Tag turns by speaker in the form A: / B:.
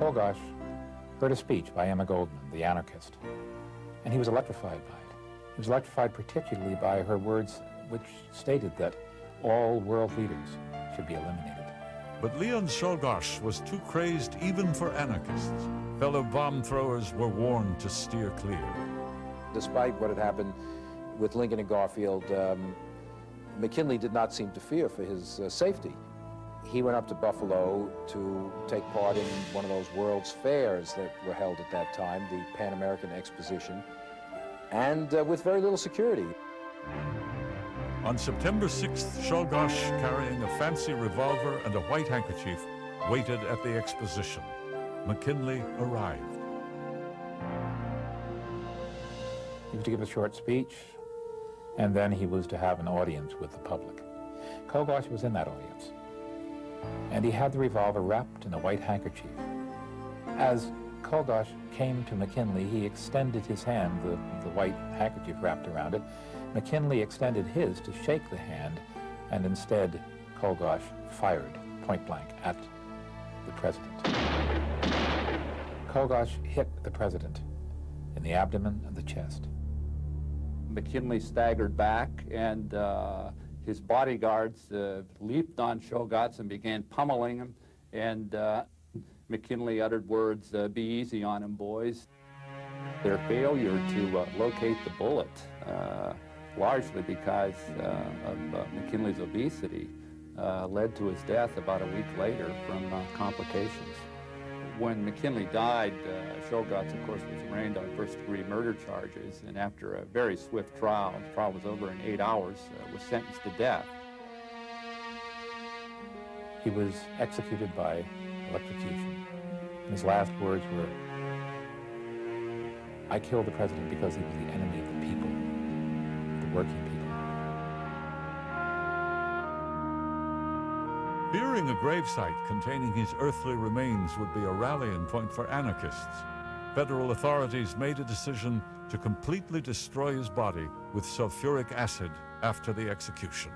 A: Czolgosz heard a speech by Emma Goldman, the anarchist, and he was electrified by it. He was electrified particularly by her words which stated that all world leaders should be eliminated.
B: But Leon Czolgosz was too crazed even for anarchists. Fellow bomb throwers were warned to steer clear.
C: Despite what had happened with Lincoln and Garfield, um, McKinley did not seem to fear for his uh, safety. He went up to Buffalo to take part in one of those World's Fairs that were held at that time, the Pan American Exposition, and uh, with very little security.
B: On September 6th, Czolgosz, carrying a fancy revolver and a white handkerchief, waited at the exposition. McKinley arrived.
A: He was to give a short speech, and then he was to have an audience with the public. Czolgosz was in that audience, and he had the revolver wrapped in a white handkerchief. As Czolgosz came to McKinley, he extended his hand, the, the white handkerchief wrapped around it. McKinley extended his to shake the hand, and instead Czolgosz fired point blank at the president. Czolgosz hit the president in the abdomen and the chest.
D: McKinley staggered back, and uh, his bodyguards uh, leaped on Czolgosz and began pummeling him. And uh, McKinley uttered words, uh, be easy on him, boys. Their failure to uh, locate the bullet, uh, largely because of McKinley's obesity, led to his death about a week later from complications. When McKinley died, uh, of course, was arraigned on first-degree murder charges, and after a very swift trial, the trial was over in eight hours, uh, was sentenced to death.
A: He was executed by electrocution. His last words were, I killed the president because he was the enemy of the people, the working people.
B: Fearing a gravesite containing his earthly remains would be a rallying point for anarchists, federal authorities made a decision to completely destroy his body with sulfuric acid after the execution.